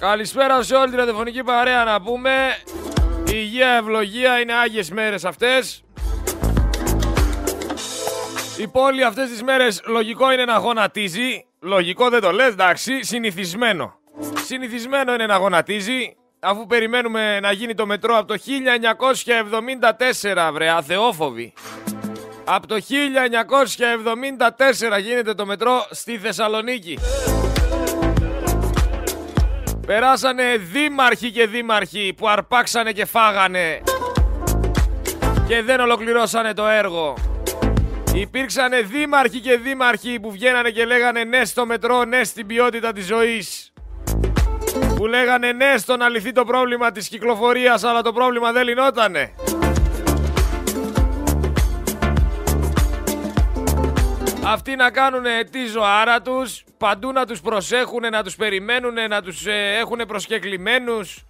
Καλησπέρα σε όλη την ραδιοφωνική παρέα να πούμε. Υγεία, ευλογία είναι άγιες μέρες αυτές. Η πόλη αυτές τις μέρες λογικό είναι να γονατίζει. Λογικό δεν το λες, εντάξει, συνηθισμένο. Συνηθισμένο είναι να γονατίζει, αφού περιμένουμε να γίνει το μετρό από το 1974, βρε, αθεόφοβοι. Από το 1974 γίνεται το μετρό στη Θεσσαλονίκη. Περάσανε δήμαρχοι και δήμαρχοι που αρπάξανε και φάγανε και δεν ολοκληρώσανε το έργο. Υπήρξανε δήμαρχοι και δήμαρχοι που βγαίνανε και λέγανε ναι στο μετρό, ναι στην ποιότητα της ζωής. Που λέγανε ναι στο να λυθεί το πρόβλημα της κυκλοφορίας αλλά το πρόβλημα δεν λυνότανε. Αυτοί να κάνουν τη ζωάρα τους, παντού να τους προσέχουν, να τους περιμένουν, να τους ε, έχουν προσκεκλημένους,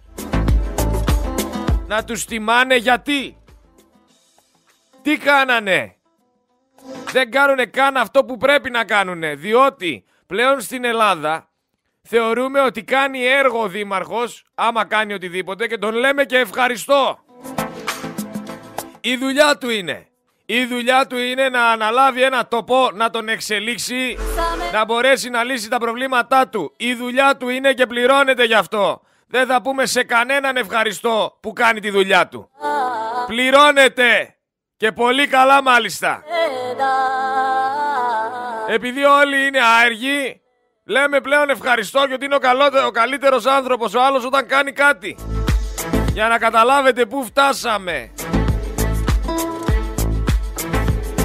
να τους τιμάνε γιατί; Τι κάνανε; Δεν κάνουνε καν αυτό που πρέπει να κάνουνε, διότι πλέον στην Ελλάδα θεωρούμε ότι κάνει έργο ο δήμαρχος, άμα κάνει οτιδήποτε και τον λέμε και ευχαριστώ. Η δουλειά του είναι. Η δουλειά του είναι να αναλάβει ένα τοπό, να τον εξελίξει, να μπορέσει να λύσει τα προβλήματά του. Η δουλειά του είναι και πληρώνεται γι' αυτό. Δεν θα πούμε σε κανέναν ευχαριστώ που κάνει τη δουλειά του. Πληρώνεται. Και πολύ καλά μάλιστα. Επειδή όλοι είναι άεργοι, λέμε πλέον ευχαριστώ γιατί είναι ο, καλότερο, ο καλύτερος άνθρωπος ο άλλος όταν κάνει κάτι. Για να καταλάβετε πού φτάσαμε.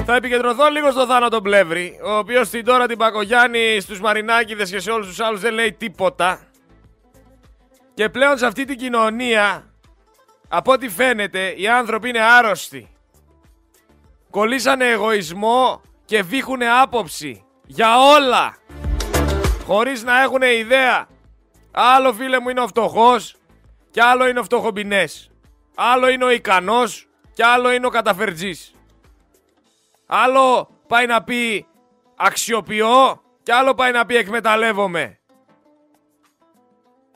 Θα επικεντρωθώ λίγο στο Θάνο Πλεύρη, ο οποίος την τώρα την Πακογιάννη στους Μαρινάκηδες και σε όλους τους άλλους δεν λέει τίποτα. Και πλέον σε αυτή την κοινωνία, από ό,τι φαίνεται, οι άνθρωποι είναι άρρωστοι. Κολλήσανε εγωισμό και βήχουν άποψη για όλα. Χωρίς να έχουν ιδέα. Άλλο φίλε μου είναι ο φτωχός και άλλο είναι ο φτωχομπινές. Άλλο είναι ο ικανός και άλλο είναι ο καταφερτζής. Άλλο πάει να πει αξιοποιώ και άλλο πάει να πει εκμεταλλεύομαι.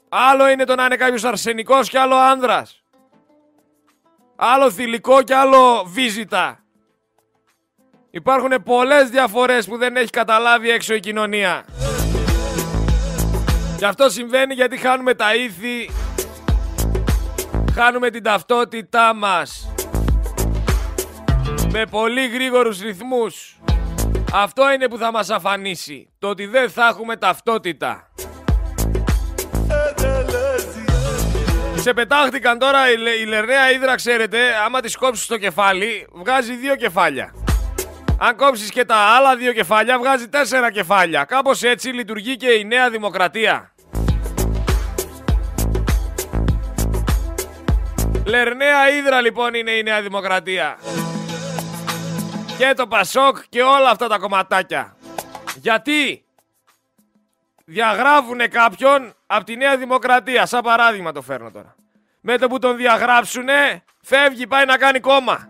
Άλλο είναι το να είναι κάποιος αρσενικός και άλλο άνδρας. Άλλο θηλυκό και άλλο βίζιτα. Υπάρχουν πολλές διαφορές που δεν έχει καταλάβει έξω η κοινωνία. Και αυτό συμβαίνει γιατί χάνουμε τα ήθη, χάνουμε την ταυτότητά μας. Με πολύ γρήγορους ρυθμούς. Αυτό είναι που θα μας αφανίσει. Το ότι δεν θα έχουμε ταυτότητα. Σε πετάχτηκαν τώρα η, Λερναία Ήδρα, ξέρετε, άμα τη κόψεις στο κεφάλι, βγάζει δύο κεφάλια. Αν κόψεις και τα άλλα δύο κεφάλια, βγάζει τέσσερα κεφάλια. Κάπως έτσι λειτουργεί και η Νέα Δημοκρατία. Λερναία Ήδρα λοιπόν είναι η Νέα Δημοκρατία. Και το Πασόκ και όλα αυτά τα κομματάκια. Γιατί διαγράφουνε κάποιον από τη Νέα Δημοκρατία. Σαν παράδειγμα το φέρνω τώρα. Με το που τον διαγράψουνε, φεύγει, πάει να κάνει κόμμα.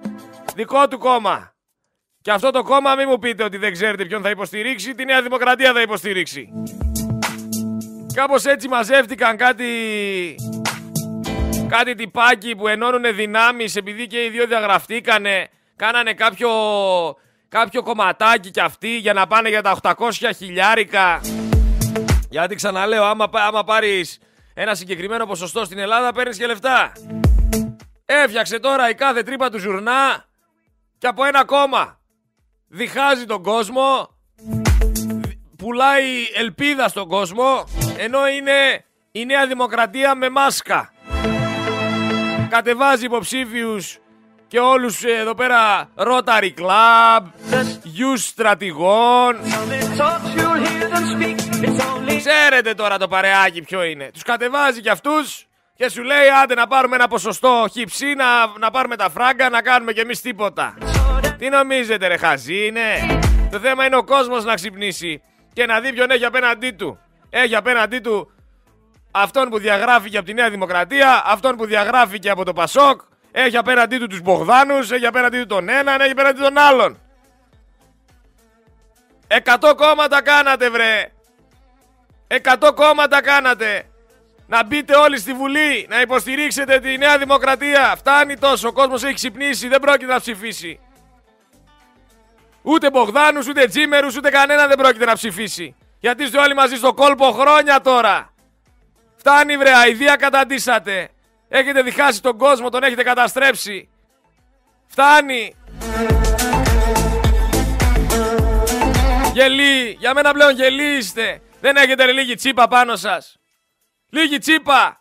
Δικό του κόμμα. Και αυτό το κόμμα μην μου πείτε ότι δεν ξέρετε ποιον θα υποστηρίξει, τη Νέα Δημοκρατία θα υποστηρίξει. Κάπως έτσι μαζεύτηκαν κάτι... Κάτι τυπάκι που ενώνουν δυνάμεις επειδή και οι δύο διαγραφτήκανε. Κάνανε κάποιο... Κάποιο κομματάκι κι αυτοί για να πάνε για τα 800 χιλιάρικα. Γιατί ξαναλέω, άμα, άμα πάρεις ένα συγκεκριμένο ποσοστό στην Ελλάδα, παίρνεις και λεφτά. Έφτιαξε τώρα η κάθε τρύπα του ζουρνά και από ένα κόμμα διχάζει τον κόσμο, πουλάει ελπίδα στον κόσμο, ενώ είναι η Νέα Δημοκρατία με μάσκα. Κατεβάζει υποψήφιους και όλους εδώ πέρα Rotary Club, γιους στρατηγών. Ξέρετε τώρα το παρεάκι ποιο είναι. Τους κατεβάζει και αυτούς και σου λέει άντε να πάρουμε ένα ποσοστό χυψή, να, να πάρουμε τα φράγκα, να κάνουμε κι εμείς τίποτα. Τι νομίζετε ρε χαζί είναι; Το θέμα είναι ο κόσμος να ξυπνήσει και να δει ποιον έχει απέναντί του. Έχει απέναντί του αυτόν που διαγράφηκε από τη Νέα Δημοκρατία, αυτόν που διαγράφηκε από το Πασόκ, έχει απέναντί του τους Μπογδάνους, έχει απέναντί του τον έναν, έχει απέναντί τον άλλον. Εκατό κόμματα κάνατε βρε. Εκατό κόμματα κάνατε. Να μπείτε όλοι στη Βουλή, να υποστηρίξετε τη Νέα Δημοκρατία. Φτάνει τόσο, ο κόσμος έχει ξυπνήσει, δεν πρόκειται να ψηφίσει. Ούτε Μπογδάνους, ούτε Τζίμερους, ούτε κανένα δεν πρόκειται να ψηφίσει. Γιατί είστε όλοι μαζί στο κόλπο χρόνια τώρα. Φτάνει βρε, αηδία καταντήσατε. Έχετε διχάσει τον κόσμο, τον έχετε καταστρέψει. Φτάνει. Γελί, για μένα πλέον γελί είστε. Δεν έχετε ρε, λίγη τσίπα πάνω σας. Λίγη τσίπα.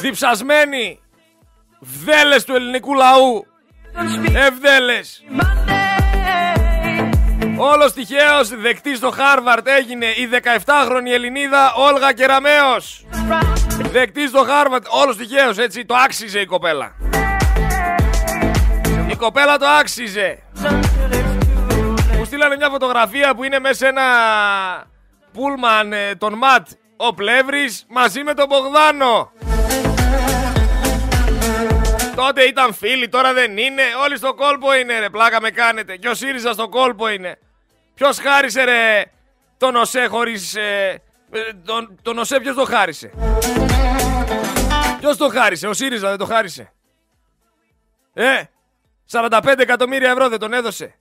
Διψασμένοι. Βδέλες του ελληνικού λαού. Βδέλλες. Όλως τυχαίως δεκτή στο Χάρβαρντ έγινε η 17χρονη Ελληνίδα Όλγα Κεραμέως. Δεκτή στο Χάρβαρντ, όλως τυχαίως έτσι, το άξιζε η κοπέλα. Η κοπέλα το άξιζε. Μου στείλανε μια φωτογραφία που είναι μέσα σε ένα πούλμαν ε, τον Ματ ο Πλεύρης μαζί με τον Μπογδάνο. Τότε ήταν φίλοι, τώρα δεν είναι. Όλοι στο κόλπο είναι ρε, πλάκα με κάνετε. Και ο ΣΥΡΙΖΑ στο κόλπο είναι. Ποιος χάρισε ρε τον ΟΣΕ χωρίς... Ε, ε, τον, τον ΟΣΕ ποιος το χάρισε; Ποιος το χάρισε, ο ΣΥΡΙΖΑ δεν το χάρισε; Ε, 45 εκατομμύρια ευρώ δεν τον έδωσε.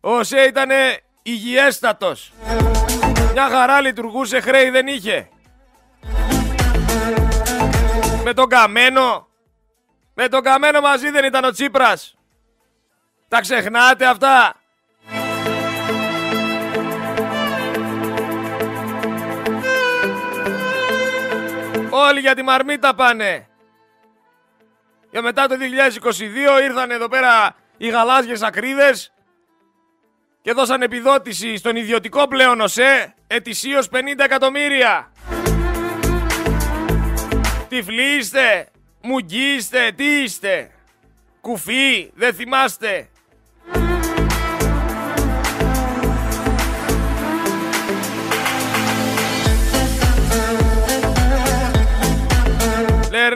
Ο ΟΣΕ ήταν υγιέστατος. Μια χαρά λειτουργούσε, χρέη δεν είχε. Με τον Καμένο. Με τον Καμένο μαζί δεν ήταν ο Τσίπρας. Τα ξεχνάτε αυτά; Όλοι για τη μαρμίτα πάνε. Και μετά το 2022 ήρθαν εδώ πέρα οι γαλάζιες ακρίδες και δώσαν επιδότηση στον ιδιωτικό πλέον ΟΣΕ ετησίως 50 εκατομμύρια. Τυφλοί είστε, μουγγί είστε, τι είστε, κουφί, δεν θυμάστε.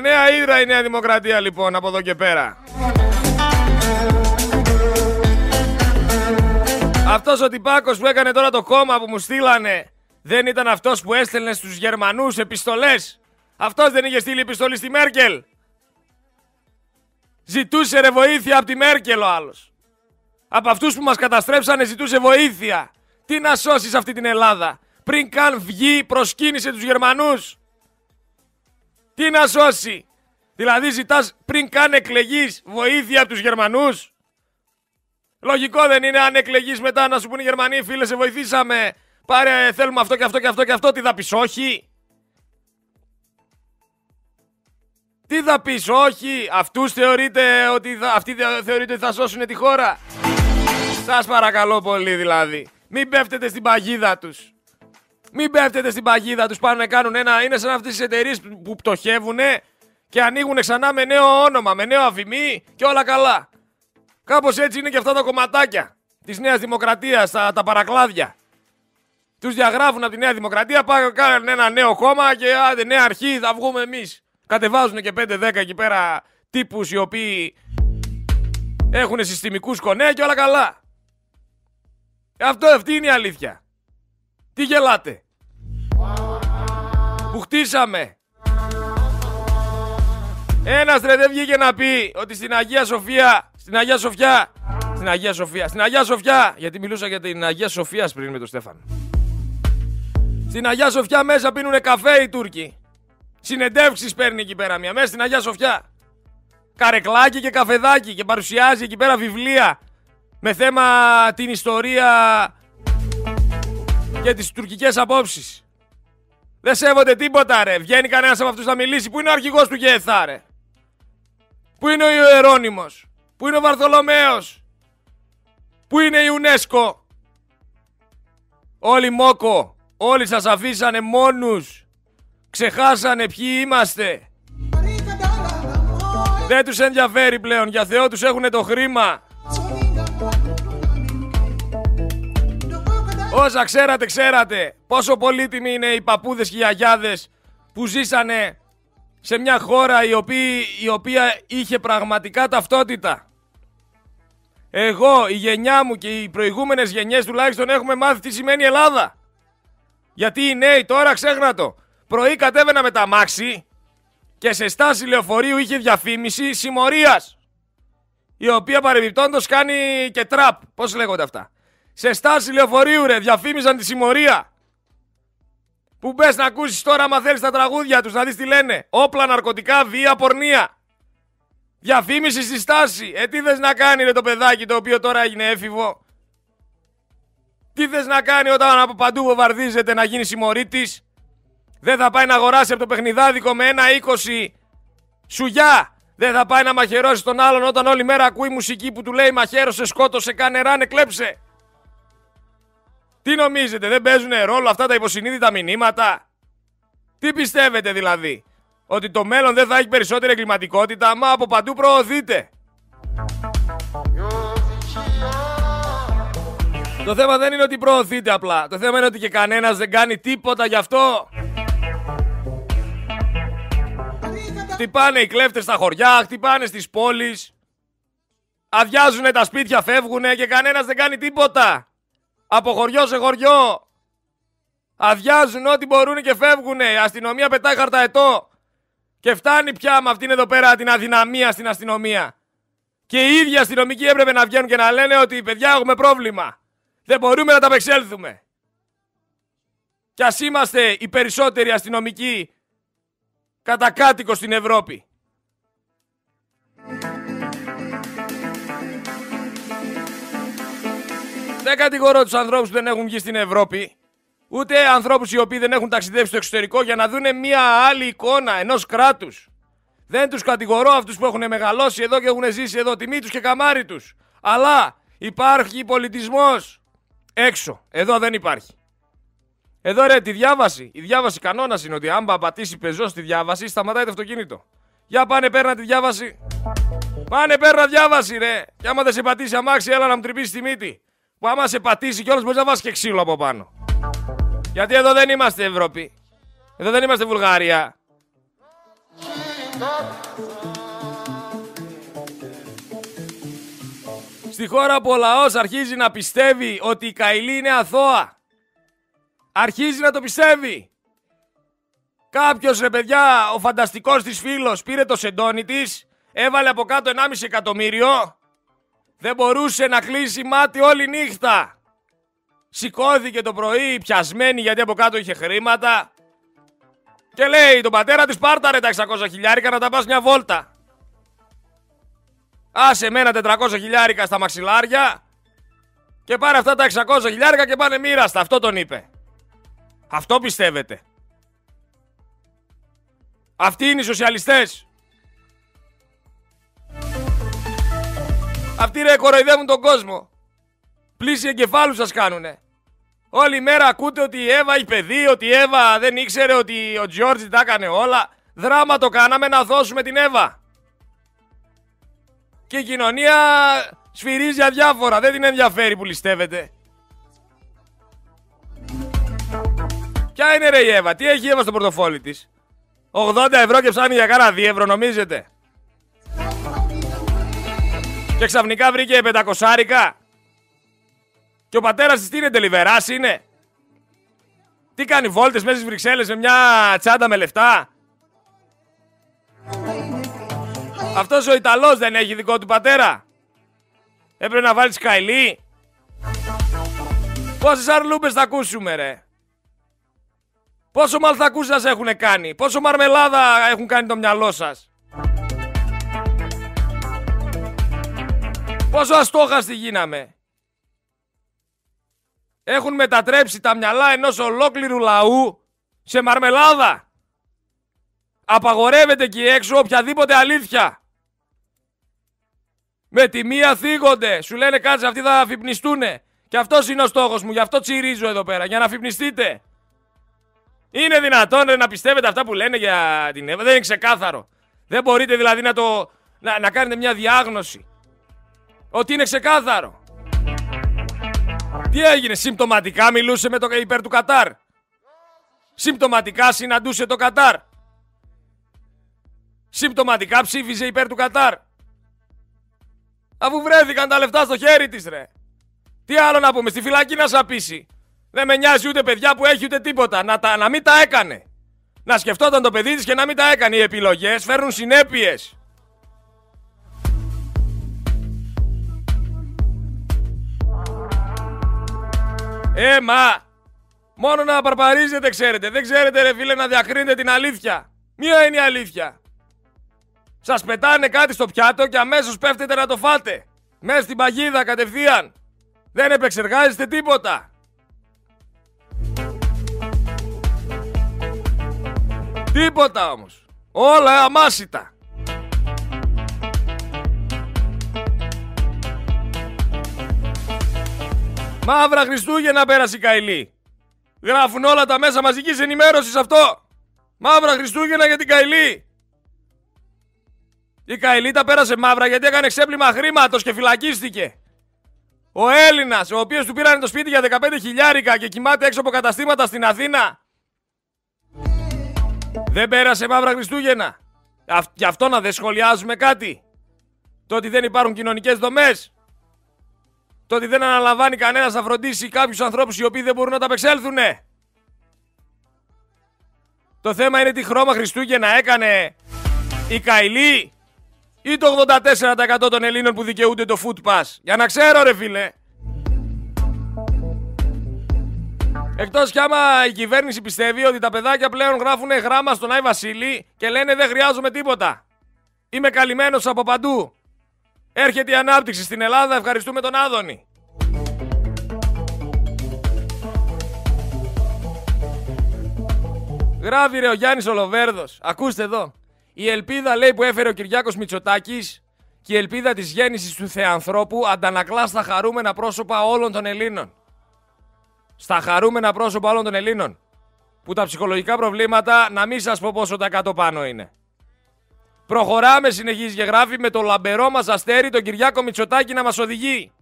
Λερναία Ήδρα η Νέα Δημοκρατία λοιπόν από εδώ και πέρα. Αυτός ο τυπάκος που έκανε τώρα το κόμμα που μου στείλανε δεν ήταν αυτός που έστελνε στους Γερμανούς επιστολές; Αυτός δεν είχε στείλει επιστολή στη Μέρκελ; Ζητούσε ρε βοήθεια από τη Μέρκελ ο άλλος. Από αυτούς που μας καταστρέψανε ζητούσε βοήθεια. Τι να σώσεις αυτή την Ελλάδα; Πριν καν βγει προσκύνησε τους Γερμανούς. Τι να σώσει; Δηλαδή ζητάς πριν καν εκλεγείς βοήθεια από τους Γερμανούς; Λογικό δεν είναι αν εκλεγείς μετά να σου πούνε οι Γερμανοί φίλε σε βοηθήσαμε. Πάρε θέλουμε αυτό και αυτό και αυτό και αυτό. Τι θα πεις όχι. Τι θα πεις όχι. Αυτούς θεωρείτε ότι θα, αυτοί θεωρείτε ότι θα σώσουν τη χώρα; Σας παρακαλώ πολύ δηλαδή. Μην πέφτετε στην παγίδα τους. Μην πέφτετε στην παγίδα τους, πάνε να κάνουν ένα... Είναι σαν αυτές τις εταιρείες που πτωχεύουν και ανοίγουν ξανά με νέο όνομα, με νέο αφημί και όλα καλά. Κάπως έτσι είναι και αυτά τα κομματάκια της Νέας Δημοκρατίας, τα, τα παρακλάδια. Τους διαγράφουν από τη Νέα Δημοκρατία, πάνε κάνουν ένα νέο κόμμα και άντε νέα αρχή θα βγούμε εμείς. Κατεβάζουν και 5-10 εκεί πέρα τύπους οι οποίοι έχουν συστημικούς κονέ και όλα καλά. Αυτό αυτή είναι η αλήθεια. Τι γελάτε; Που χτίσαμε. Ένας ρε δεν βγήκε να πει ότι στην Αγία Σοφία, στην Αγία Σοφιά, στην Αγία Σοφία, στην Αγία Σοφιά, γιατί μιλούσα για την Αγία Σοφία πριν με τον Στέφανο. Στην Αγία Σοφιά μέσα πίνουνε καφέ οι Τούρκοι. Συνεντεύξεις παίρνει εκεί πέρα μια, μέσα στην Αγία Σοφιά. Καρεκλάκι και καφεδάκι και παρουσιάζει εκεί πέρα βιβλία με θέμα την ιστορία και τις τουρκικές απόψεις. Δεν σέβονται τίποτα ρε. Βγαίνει κανένας από αυτούς να μιλήσει. Πού είναι ο αρχηγός του ΓΕΘΑ ρε. Πού είναι ο Ιερώνυμος. Πού είναι ο Βαρθολομαίος. Πού είναι η UNESCO; Όλοι μόκο. Όλοι σας αφήσανε μόνους. Ξεχάσανε ποιοι είμαστε. Δεν τους ενδιαφέρει πλέον. Για Θεό τους έχουν το χρήμα. Όσα ξέρατε, ξέρατε. Πόσο πολύτιμοι είναι οι παππούδες και οι αγιάδες που ζήσανε σε μια χώρα η οποία, η οποία είχε πραγματικά ταυτότητα. Εγώ, η γενιά μου και οι προηγούμενες γενιές τουλάχιστον έχουμε μάθει τι σημαίνει Ελλάδα. Γιατί οι νέοι τώρα ξέχνα το. Πρωί κατέβαινα με τα μάξι και σε στάση λεωφορείου είχε διαφήμιση συμμορίας. Η οποία παρεμπιπτόντως κάνει και τραπ. Πώς λέγονται αυτά; Σε στάση λεωφορείου ρε διαφήμιζαν τη συμμορία. Που μπες να ακούσεις τώρα άμα θέλεις τα τραγούδια τους να δεις τι λένε. Όπλα, ναρκωτικά, βία, πορνεία. Διαφήμιση στη στάση. Ε, τι θες να κάνει ρε το παιδάκι το οποίο τώρα έγινε έφηβο; Τι θες να κάνει όταν από παντού βομβαρδίζεται να γίνει συμμορήτης; Δεν θα πάει να αγοράσει από το παιχνιδάδικο με ένα 20 σουγιά. Δεν θα πάει να μαχαιρώσει τον άλλον όταν όλη μέρα ακούει μουσική που του λέει μαχαίρωσε, σκότωσε, κάνε ράνε, κλέψε. Τι νομίζετε, δεν παίζουν ρόλο αυτά τα υποσυνείδητα μηνύματα; Τι πιστεύετε δηλαδή, ότι το μέλλον δεν θα έχει περισσότερη εγκληματικότητα, μα από παντού προωθείτε. Το θέμα δεν είναι ότι προωθείτε απλά. Το θέμα είναι ότι και κανένας δεν κάνει τίποτα γι' αυτό. Χτυπάνε οι κλέφτες στα χωριά, χτυπάνε στις πόλεις. Αδειάζουνε τα σπίτια, φεύγουνε και κανένας δεν κάνει τίποτα. Από χωριό σε χωριό. Αδειάζουν ό,τι μπορούν και φεύγουνε. Η αστυνομία πετάει χαρταετό. Και φτάνει πια με αυτήν εδώ πέρα την αδυναμία στην αστυνομία. Και οι ίδιοι αστυνομικοί έπρεπε να βγαίνουν και να λένε ότι παιδιά έχουμε πρόβλημα. Δεν μπορούμε να τα απεξέλθουμε. Κι ας είμαστε οι περισσότεροι αστυνομικοί κατά κάτοικο στην Ευρώπη. Δεν κατηγορώ τους ανθρώπους που δεν έχουν βγει στην Ευρώπη, ούτε ανθρώπους οι οποίοι δεν έχουν ταξιδέψει στο εξωτερικό για να δούνε μια άλλη εικόνα ενός κράτους. Δεν τους κατηγορώ αυτούς που έχουν μεγαλώσει εδώ και έχουν ζήσει εδώ, τιμή τους και καμάρι τους. Αλλά υπάρχει πολιτισμός έξω. Εδώ δεν υπάρχει. Εδώ ρε, τη διάβαση. Η διάβαση κανόνας είναι ότι αν πατήσει πεζό στη διάβαση, σταματάει το αυτοκίνητο. Για πάνε πέρνα τη διάβαση. Πάνε πέρνα διάβαση, ρε. Και άμα δεν σε πατήσει αμάξι, έλα να μου τρυπήσεις τη μύτη. Που άμα σε πατήσει κιόλας μπορείς να βάσει και ξύλο από πάνω. Γιατί εδώ δεν είμαστε Ευρώπη. Εδώ δεν είμαστε Βουλγαρία. Στη χώρα που ο λαός αρχίζει να πιστεύει ότι η Καηλή είναι αθώα. Αρχίζει να το πιστεύει. Κάποιος ρε παιδιά, ο φανταστικός της φίλος πήρε το σεντόνι της, έβαλε από κάτω 1,5 εκατομμύριο, δεν μπορούσε να κλείσει μάτι όλη νύχτα. Σηκώθηκε το πρωί πιασμένη γιατί από κάτω είχε χρήματα και λέει τον πατέρα της πάρταρε τα 600 χιλιάρικα να τα πας μια βόλτα. Άσε μένα 400 χιλιάρικα στα μαξιλάρια και πάρε αυτά τα 600 χιλιάρικα και πάνε μοίραστα. Αυτό τον είπε. Αυτό πιστεύετε. Αυτοί είναι οι σοσιαλιστές. Αυτοί ρε κοροϊδεύουν τον κόσμο. Πλήση εγκεφάλου σας κάνουνε. Όλη μέρα ακούτε ότι η Εύα έχει παιδί, ότι η Εύα δεν ήξερε ότι ο Τζιόρτζι τα έκανε όλα. Δράμα το κάναμε να δώσουμε την Εύα. Και η κοινωνία σφυρίζει αδιάφορα. Δεν την ενδιαφέρει που ληστεύεται. Ποια είναι ρε η Εύα, τι έχει η Εύα στο πορτοφόλι της; 80 ευρώ και ψάχνει για κάνα 2 ευρώ νομίζετε; Και ξαφνικά βρήκε 500 άρικα. Και ο πατέρας της τι είναι, τελιβεράς είναι; Τι κάνει βόλτες μέσα στις Βρυξέλλες με μια τσάντα με λεφτά; Αυτός ο Ιταλός δεν έχει δικό του πατέρα; Έπρεπε να βάλει σκαϊλί; Πόσες αρλούπες θα ακούσουμε ρε; Πόσο μαλθακούς σας έχουν κάνει; Πόσο μαρμελάδα έχουν κάνει το μυαλό σας; Πόσο αστόχαστοι γίναμε. Έχουν μετατρέψει τα μυαλά ενός ολόκληρου λαού σε μαρμελάδα. Απαγορεύεται εκεί έξω οποιαδήποτε αλήθεια. Με τη μία θίγονται. Σου λένε κάτσε αυτοί θα αφυπνιστούνε. Και αυτός είναι ο στόχος μου. Γι' αυτό τσιρίζω εδώ πέρα. Για να αφυπνιστείτε. Είναι δυνατόν να πιστεύετε αυτά που λένε για την Εύα; Δεν είναι ξεκάθαρο. Δεν μπορείτε δηλαδή να, το, να, να κάνετε μια διάγνωση. Ότι είναι ξεκάθαρο. Τι έγινε, συμπτωματικά μιλούσε με το υπέρ του Κατάρ. Συμπτωματικά συναντούσε το Κατάρ. Συμπτωματικά ψήφιζε υπέρ του Κατάρ. Αφού βρέθηκαν τα λεφτά στο χέρι της ρε. Τι άλλο να πούμε, στη φυλακή να σαπίσει. Δεν με νοιάζει ούτε παιδιά που έχει ούτε τίποτα. Να, τα, να μην τα έκανε. Να σκεφτόταν το παιδί της και να μην τα έκανε. Οι επιλογές φέρνουν συνέπειες. Ε, μα! Μόνο να παρπαρίζετε ξέρετε. Δεν ξέρετε ρε φίλε να διακρίνετε την αλήθεια. Μία είναι η αλήθεια. Σας πετάνε κάτι στο πιάτο και αμέσως πέφτετε να το φάτε. Μέσα στην παγίδα κατευθείαν. Δεν επεξεργάζεστε τίποτα. Τίποτα όμως. Όλα αμάσιτα. Μαύρα Χριστούγεννα πέρασε η Καηλή. Γράφουν όλα τα μέσα μαζικής ενημέρωσης αυτό. Μαύρα Χριστούγεννα για την Καηλή. Η Καηλή τα πέρασε μαύρα γιατί έκανε ξέπλυμα χρήματος και φυλακίστηκε. Ο Έλληνας, ο οποίος του πήραν το σπίτι για 15 χιλιάρικα και κοιμάται έξω από καταστήματα στην Αθήνα. Δεν πέρασε μαύρα Χριστούγεννα. Γι' αυτό να δεν σχολιάζουμε κάτι. Το ότι δεν υπάρχουν κοινωνικές δομές. Το ότι δεν αναλαμβάνει κανένας να φροντίσει κάποιους ανθρώπους οι οποίοι δεν μπορούν να τα απεξέλθουνε. Το θέμα είναι τι χρώμα Χριστούγεννα έκανε η Καηλή ή το 84% των Ελλήνων που δικαιούνται το food pass. Για να ξέρω ρε φίλε. Εκτός κι άμα η κυβέρνηση πιστεύει ότι τα παιδάκια πλέον γράφουν γράμμα στον Άι Βασίλη και λένε δεν χρειάζομαι τίποτα. Είμαι καλυμμένος από παντού. Έρχεται η ανάπτυξη στην Ελλάδα, ευχαριστούμε τον Άδωνη. Γράφει ρε ο Γιάννης Ολοβέρδος. Ακούστε εδώ. Η ελπίδα λέει που έφερε ο Κυριάκος Μητσοτάκης και η ελπίδα της γέννησης του Θεανθρώπου αντανακλά στα χαρούμενα πρόσωπα όλων των Ελλήνων. Στα χαρούμενα πρόσωπα όλων των Ελλήνων. Που τα ψυχολογικά προβλήματα να μην σας πω πόσο τα κάτω πάνω είναι. Προχωράμε, συνεχίζει και γράφει, με το λαμπερό μας αστέρι τον Κυριάκο Μητσοτάκη να μας οδηγεί.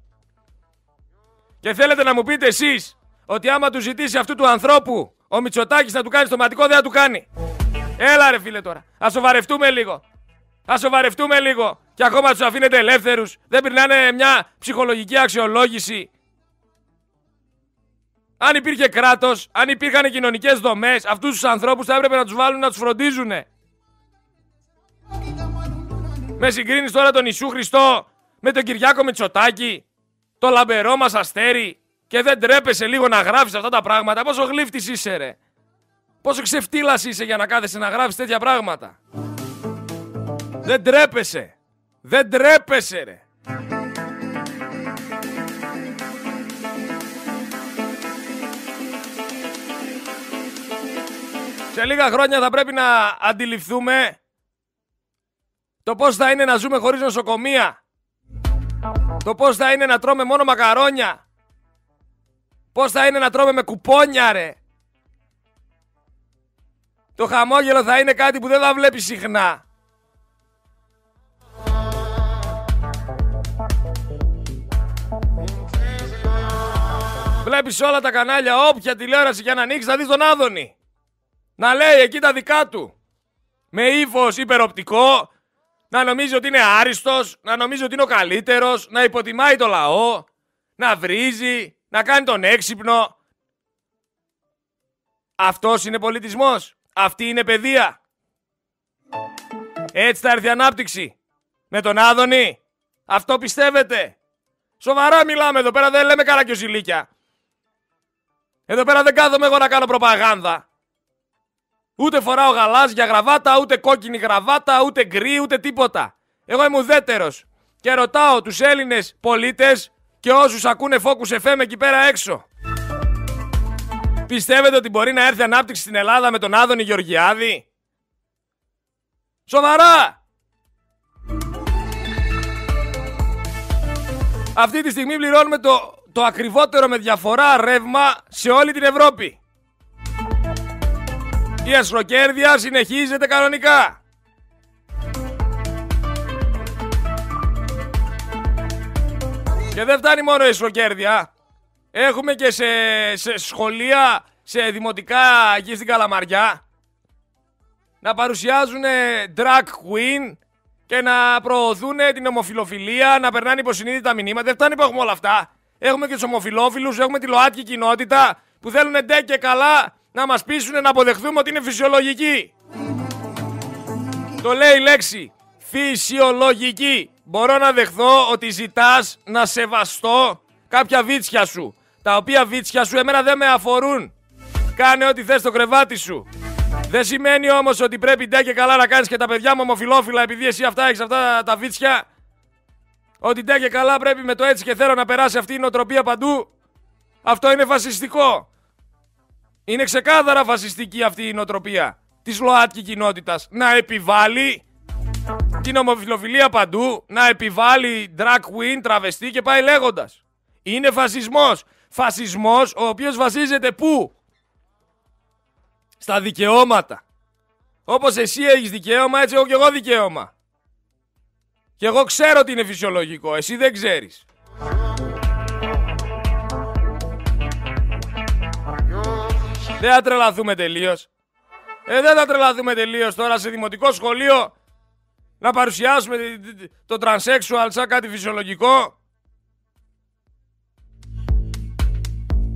Και θέλετε να μου πείτε εσείς ότι άμα του ζητήσει αυτού του ανθρώπου ο Μητσοτάκης να του κάνει στοματικό δεν θα του κάνει. Έλα ρε φίλε τώρα. Α σοβαρευτούμε λίγο. Α σοβαρευτούμε λίγο. Και ακόμα τους αφήνετε ελεύθερους. Δεν περνάνε μια ψυχολογική αξιολόγηση. Αν υπήρχε κράτος, αν υπήρχαν κοινωνικές δομές, αυτούς τους ανθρώπους θα έπρεπε να τους βάλουν να τους φροντίζουν. Με συγκρίνεις τώρα τον Ιησού Χριστό με τον Κυριάκο Μητσοτάκη, το λαμπερό μας αστέρι, και δεν τρέπεσαι λίγο να γράφεις αυτά τα πράγματα. Πόσο γλύφτης είσαι, ρε. Πόσο ξεφτύλας είσαι για να κάθεσαι να γράφεις τέτοια πράγματα. Δεν τρέπεσαι. Δεν τρέπεσαι ρε. Σε λίγα χρόνια θα πρέπει να αντιληφθούμε το πώς θα είναι να ζούμε χωρίς νοσοκομεία. Το πώς θα είναι να τρώμε μόνο μακαρόνια. Πώς θα είναι να τρώμε με κουπόνια ρε. Το χαμόγελο θα είναι κάτι που δεν θα βλέπεις συχνά. Βλέπεις όλα τα κανάλια, όποια τηλεόραση για να ανοίξεις, θα δεις τον Άδωνη. Να λέει εκεί τα δικά του. Με ύφος υπεροπτικό, να νομίζει ότι είναι άριστος, να νομίζει ότι είναι ο καλύτερος, να υποτιμάει το λαό, να βρίζει, να κάνει τον έξυπνο. Αυτός είναι πολιτισμός. Αυτή είναι παιδεία. Έτσι θα έρθει ανάπτυξη. Με τον Άδωνη. Αυτό πιστεύετε. Σοβαρά μιλάμε εδώ πέρα, δεν λέμε καρακιοζηλίκια. Εδώ πέρα δεν κάθομαι εγώ να κάνω προπαγάνδα. Ούτε φοράω γαλάζια γραβάτα, ούτε κόκκινη γραβάτα, ούτε γκρι, ούτε τίποτα. Εγώ είμαι ουδέτερος. Και ρωτάω τους Έλληνες πολίτες και όσους ακούνε Focus FM εκεί πέρα έξω. Πιστεύετε ότι μπορεί να έρθει ανάπτυξη στην Ελλάδα με τον Άδωνη Γεωργιάδη; Σοβαρά! Αυτή τη στιγμή πληρώνουμε το, το ακριβότερο με διαφορά ρεύμα σε όλη την Ευρώπη. Η αστροκέρδεια συνεχίζεται κανονικά. Και δεν φτάνει μόνο η αστροκέρδεια. Έχουμε και σε, σε σχολεία, σε δημοτικά εκεί στην Καλαμαριά να παρουσιάζουν drag queen και να προωθούν την ομοφιλοφιλία, να περνάνε υποσυνείδητα μηνύματα. Δεν φτάνει που έχουμε όλα αυτά. Έχουμε και τους ομοφιλόφιλους, έχουμε τη ΛΟΑΤΚΙ κοινότητα που θέλουν ντε και καλά να μας πείσουν να αποδεχθούμε ότι είναι φυσιολογική. Το λέει η λέξη φυσιολογική. Μπορώ να δεχθώ ότι ζητάς να σεβαστώ κάποια βίτσια σου. Τα οποία βίτσια σου εμένα δεν με αφορούν. Κάνε ό,τι θες στο κρεβάτι σου. Δεν σημαίνει όμως ότι πρέπει ντε και καλά να κάνεις και τα παιδιά μου ομοφυλόφιλα επειδή εσύ αυτά έχεις αυτά τα βίτσια. Ότι ντε και καλά πρέπει με το έτσι και θέλω να περάσει αυτή η νοοτροπία παντού. Αυτό είναι φασιστικό. Είναι ξεκάθαρα φασιστική αυτή η νοοτροπία της ΛΟΑΤΚΙ κοινότητας να επιβάλλει την ομοφιλοφιλία παντού, να επιβάλλει drag queen, τραβεστή και πάει λέγοντας. Είναι φασισμός. Φασισμός ο οποίος βασίζεται πού; Στα δικαιώματα. Όπως εσύ έχεις δικαίωμα, έτσι έχω και εγώ δικαίωμα. Και εγώ ξέρω ότι είναι φυσιολογικό, εσύ δεν ξέρεις. Δεν θα τρελαθούμε τελείως. Ε, δεν θα τρελαθούμε τελείως τώρα σε δημοτικό σχολείο να παρουσιάσουμε το τρανσέξουαλ σαν κάτι φυσιολογικό.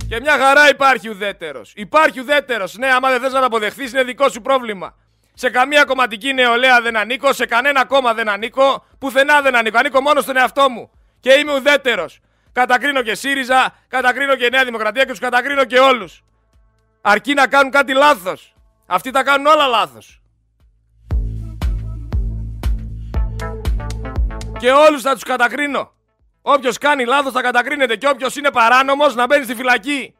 Και μια χαρά υπάρχει ουδέτερος. Υπάρχει ουδέτερος. Ναι, άμα δεν θες να το αποδεχθείς, είναι δικό σου πρόβλημα. Σε καμία κομματική νεολαία δεν ανήκω, σε κανένα κόμμα δεν ανήκω, πουθενά δεν ανήκω. Ανήκω μόνο στον εαυτό μου. Και είμαι ουδέτερος. Κατακρίνω και ΣΥΡΙΖΑ, κατακρίνω και Νέα Δημοκρατία και τους κατακρίνω και όλους. Αρκεί να κάνουν κάτι λάθος. Αυτοί τα κάνουν όλα λάθος. Και όλους θα τους κατακρίνω. Όποιος κάνει λάθος θα κατακρίνεται και όποιος είναι παράνομος να μπαίνει στη φυλακή.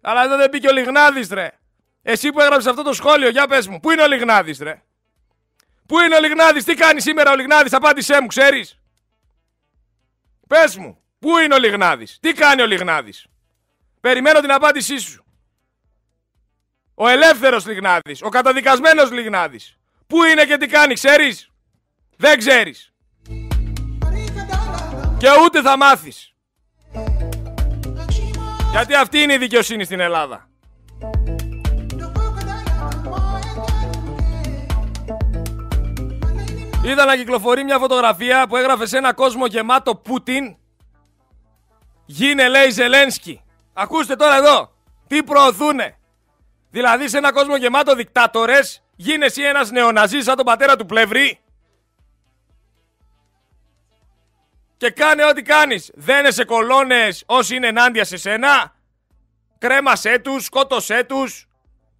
Αλλά εδώ δεν μπήκε ο Λιγνάδης, ρε. Εσύ που έγραψες αυτό το σχόλιο, για πες μου, πού είναι ο Λιγνάδης, ρε; Πού είναι ο Λιγνάδης, τι κάνει σήμερα ο Λιγνάδης, απάντησέ μου, ξέρεις; Πες μου, πού είναι ο Λιγνάδης, τι κάνει ο Λιγνάδης; Περιμένω την απάντησή σου. Ο ελεύθερος Λιγνάδης, ο καταδικασμένος Λιγνάδης. Πού είναι και τι κάνει, ξέρεις; Δεν ξέρεις. Και ούτε θα μάθεις. Γιατί αυτή είναι η δικαιοσύνη στην Ελλάδα. Είδα να κυκλοφορεί μια φωτογραφία που έγραφε σε ένα κόσμο γεμάτο Πούτιν. Γίνε λέει Ζελένσκι. Ακούστε τώρα εδώ. Τι προωθούνε. Δηλαδή σε ένα κόσμο γεμάτο δικτάτορες γίνε εσύ ένας νεοναζής σαν τον πατέρα του Πλεύρη και κάνε ό,τι κάνεις. Δένεσαι κολόνες όσοι είναι ενάντια σε σένα. Κρέμασέ τους, σκότωσέ τους.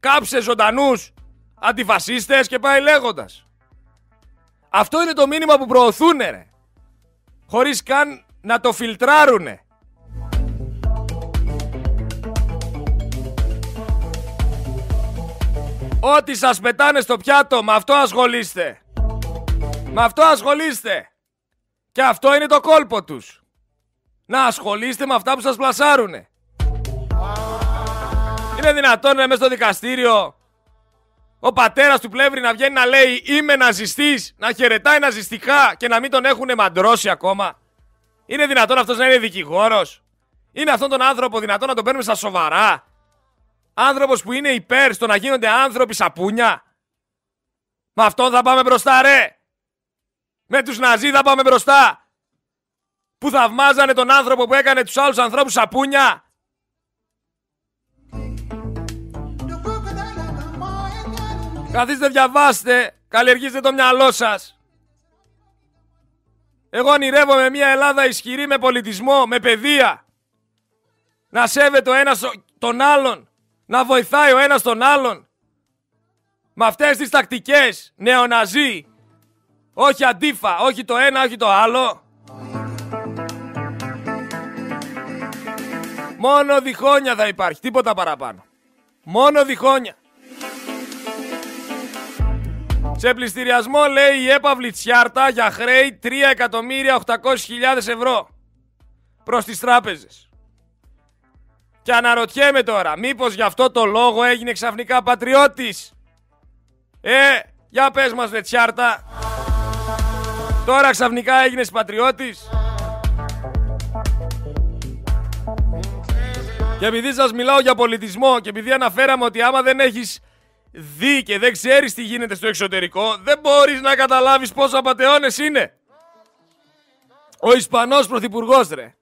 Κάψε ζωντανούς αντιφασίστες και πάει λέγοντας. Αυτό είναι το μήνυμα που προωθούνε ρε. Χωρίς καν να το φιλτράρουνε. Ό,τι σας πετάνε στο πιάτο, με αυτό ασχολείστε. Με αυτό ασχολείστε. Και αυτό είναι το κόλπο τους. Να ασχολείστε με αυτά που σας πλασάρουνε. Είναι δυνατόν να μέσα στο δικαστήριο ο πατέρας του Πλεύρη να βγαίνει να λέει είμαι ναζιστής, να χαιρετάει ναζιστικά και να μην τον έχουν μαντρώσει ακόμα. Είναι δυνατόν αυτός να είναι δικηγόρος. Είναι αυτόν τον άνθρωπο δυνατόν να τον παίρνουμε στα σοβαρά. Άνθρωπος που είναι υπέρ στο να γίνονται άνθρωποι σαπούνια. Με αυτόν θα πάμε μπροστά ρε. Με τους Ναζί θα πάμε μπροστά. Που θαυμάζανε τον άνθρωπο που έκανε τους άλλους ανθρώπους σαπούνια. Καθίστε διαβάστε, καλλιεργήστε το μυαλό σας. Εγώ ονειρεύομαι μια Ελλάδα ισχυρή με πολιτισμό, με παιδεία. Να σέβεται ο ένας τον άλλον. Να βοηθάει ο ένας τον άλλον. Με αυτές τις τακτικές νεοναζί όχι αντίφα, όχι το ένα, όχι το άλλο. Μόνο διχόνια θα υπάρχει, τίποτα παραπάνω. Μόνο διχόνια. Σε πληστηριασμό λέει η έπαυλη τσιάρτα για χρέη 3.800.000 ευρώ προς τις τράπεζες. Και αναρωτιέμαι τώρα, μήπως γι' αυτό το λόγο έγινε ξαφνικά πατριώτης; Ε, για πες μας δε τσιάρτα. Τώρα ξαφνικά έγινες πατριώτης; Και επειδή σας μιλάω για πολιτισμό και επειδή αναφέραμε ότι άμα δεν έχεις δει και δεν ξέρεις τι γίνεται στο εξωτερικό, δεν μπορείς να καταλάβεις πόσο απατεώνες είναι. Ο Ισπανός Πρωθυπουργός ρε,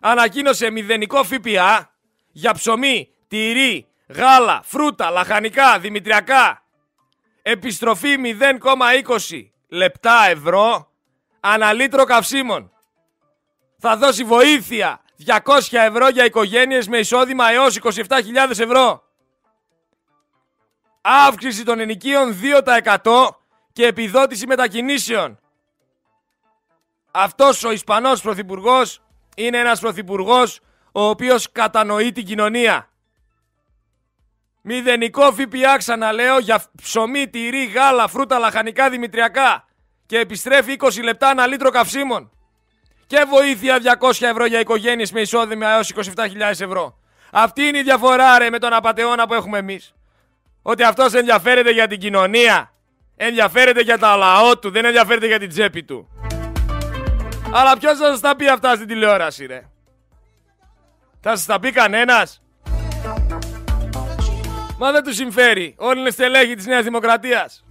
ανακοίνωσε μηδενικό ΦΠΑ για ψωμί, τυρί, γάλα, φρούτα, λαχανικά, δημητριακά. Επιστροφή 0,20 λεπτά ευρώ αναλύτρο καυσίμων. Θα δώσει βοήθεια 200 ευρώ για οικογένειες με εισόδημα έως 27.000 ευρώ. Αύξηση των ενοικίων 2% και επιδότηση μετακινήσεων. Αυτός ο Ισπανός Πρωθυπουργός είναι ένας Πρωθυπουργός ο οποίος κατανοεί την κοινωνία. Μηδενικό ΦΠΑ ξαναλέω για ψωμί, τυρί, γάλα, φρούτα, λαχανικά, δημητριακά και επιστρέφει 20 λεπτά ένα λίτρο καυσίμων. Και βοήθεια 200 ευρώ για οικογένειες με εισόδημα έως 27.000 ευρώ. Αυτή είναι η διαφορά ρε με τον απατεώνα που έχουμε εμείς. Ότι αυτός ενδιαφέρεται για την κοινωνία. Ενδιαφέρεται για τα λαό του, δεν ενδιαφέρεται για την τσέπη του. Αλλά ποιος θα σας τα πει αυτά στην τηλεόραση ρε; Θα σας τα πει κανένας. Μα δεν τους συμφέρει. Όλοι είναι στελέχοι της Νέας Δημοκρατίας.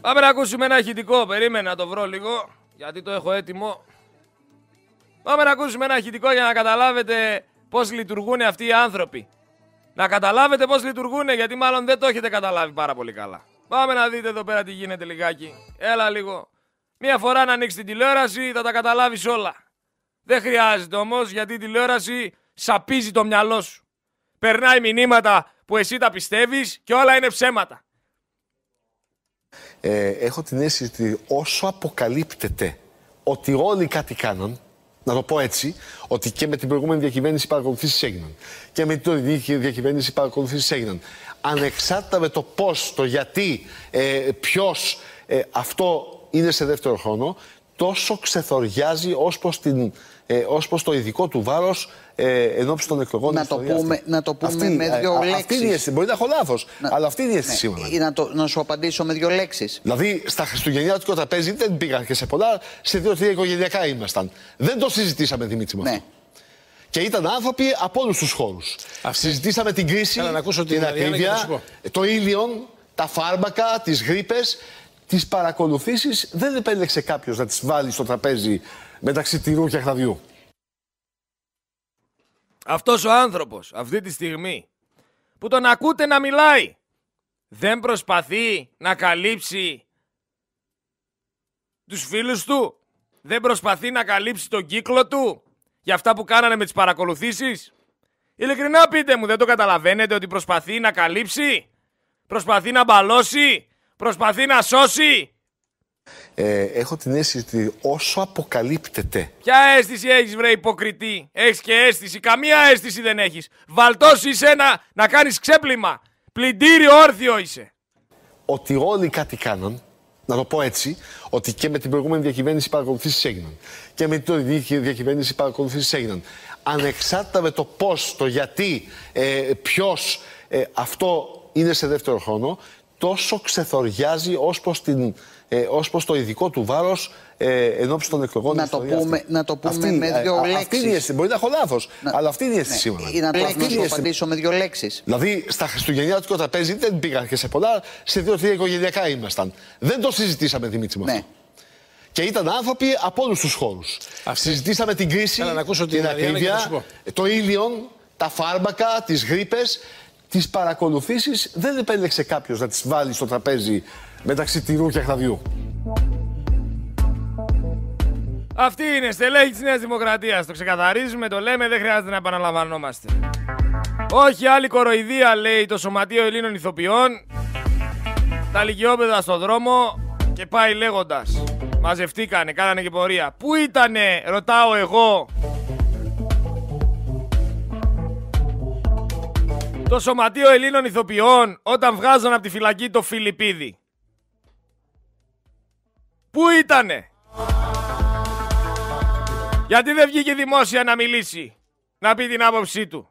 Πάμε να ακούσουμε ένα ηχητικό. Περίμενα να το βρω λίγο, γιατί το έχω έτοιμο. Πάμε να ακούσουμε ένα ηχητικό για να καταλάβετε πώς λειτουργούν αυτοί οι άνθρωποι. Να καταλάβετε πώς λειτουργούν, γιατί μάλλον δεν το έχετε καταλάβει πάρα πολύ καλά. Πάμε να δείτε εδώ πέρα τι γίνεται λιγάκι. Έλα λίγο. Μία φορά να ανοίξει την τηλεόραση θα τα καταλάβεις όλα. Δεν χρειάζεται όμως γιατί η τηλεόραση σαπίζει το μυαλό σου. Περνάει μηνύματα που εσύ τα πιστεύεις και όλα είναι ψέματα. Ε, έχω την αίσθηση ότι όσο αποκαλύπτεται ότι όλοι κάτι κάνουν, να το πω έτσι, ότι και με την προηγούμενη διακυβέρνηση παρακολουθήσεις έγιναν και με την τωρινή διακυβέρνηση παρακολουθήσεις έγιναν. Ανεξάρτητα με το πώς, το γιατί, ε, ποιος, ε, αυτό είναι σε δεύτερο χρόνο, τόσο ξεθοριάζει ως προς ε, ως το ειδικό του βάρος ε, ενώπιση των εκλογών. Να το πούμε, να το πούμε με ε, δύο λέξει. Αυτή είναι η αίσθηση. Μπορεί να έχω λάθος, αλλά αυτή είναι η αίσθηση ναι, σήμερα. Να, το, να σου απαντήσω με δύο λέξεις. Δηλαδή, στα Χριστουγεννιάτικο τραπέζι δεν πήγαν και σε πολλά, σε δύο-τρία οικογενειακά ήμασταν. Δεν το συζητήσαμε, Δημήτρη μου. Ναι. Και ήταν άνθρωποι από όλους τους χώρους. Συζητήσαμε την κρίση, την ακρίβεια, το ήλιον, τα φάρμακα, τις γρήπες. Τις παρακολουθήσεις δεν επέλεξε κάποιος να τις βάλει στο τραπέζι μεταξύ τυρού και αχραδιού. Αυτός ο άνθρωπος αυτή τη στιγμή που τον ακούτε να μιλάει δεν προσπαθεί να καλύψει τους φίλους του. Δεν προσπαθεί να καλύψει τον κύκλο του για αυτά που κάνανε με τις παρακολουθήσεις. Ειλικρινά πείτε μου, δεν το καταλαβαίνετε ότι προσπαθεί να καλύψει, προσπαθεί να μπαλώσει, προσπαθεί να σώσει; Ε, έχω την αίσθηση ότι όσο αποκαλύπτεται. Ποια αίσθηση έχεις, βρε υποκριτή; Έχεις και αίσθηση; Καμία αίσθηση δεν έχεις. Βαλτός είσαι ένα να κάνεις ξέπλυμα. Πλυντήριο όρθιο είσαι. Ότι όλοι κάτι κάνουν, να το πω έτσι, ότι και με την προηγούμενη διακυβέρνηση παρακολουθήσεις έγιναν. Και με την τωρινή διακυβέρνηση παρακολουθήσεις έγιναν. Ανεξάρτητα με το πώς, το γιατί, ε, ποιος, ε, αυτό είναι σε δεύτερο χρόνο, τόσο ξεθοριάζει ως προς την ε, ως προς το ειδικό του βάρος ε, ενώπιση των εκλογών. Να, το πούμε, να το πούμε αυτή, με δύο λέξει. Αυτή είναι η αίσθηση. Μπορεί να έχω λάθος, αλλά αυτή είναι η αίσθηση ναι. σήμερα. Να, το, να σου απαντήσω με δύο λέξεις. Δηλαδή, στα Χριστουγεννιάτικο τραπέζι δεν πήγαν και σε πολλά, σε δύο-τρία οικογενειακά ήμασταν. Δεν το συζητήσαμε, Δημήτρη μου. Ναι. Και ήταν άνθρωποι από όλους τους χώρους. Συζητήσαμε την κρίση, την ακρίβεια, το ήλιον, τα φάρμακα, τις γρήπες. Τις παρακολουθήσεις δεν επέλεξε κάποιος να τις βάλει στο τραπέζι μεταξύ τυρού και αχραδιού. Αυτή είναι στελέχη της Νέας Δημοκρατίας. Το ξεκαθαρίζουμε, το λέμε, δεν χρειάζεται να επαναλαμβανόμαστε. Όχι άλλη κοροϊδία, λέει το Σωματείο Ελλήνων Ιθοποιών. Τα λυκειόπαιδα στο δρόμο και πάει λέγοντας. Μαζευτήκανε, κάνανε και πορεία. Πού ήτανε, ρωτάω εγώ, το Σωματείο Ελλήνων Ιθοποιών όταν βγάζαν από τη φυλακή το Φιλιππίδη. Πού ήτανε; Γιατί δεν βγήκε δημόσια να μιλήσει. Να πει την άποψή του.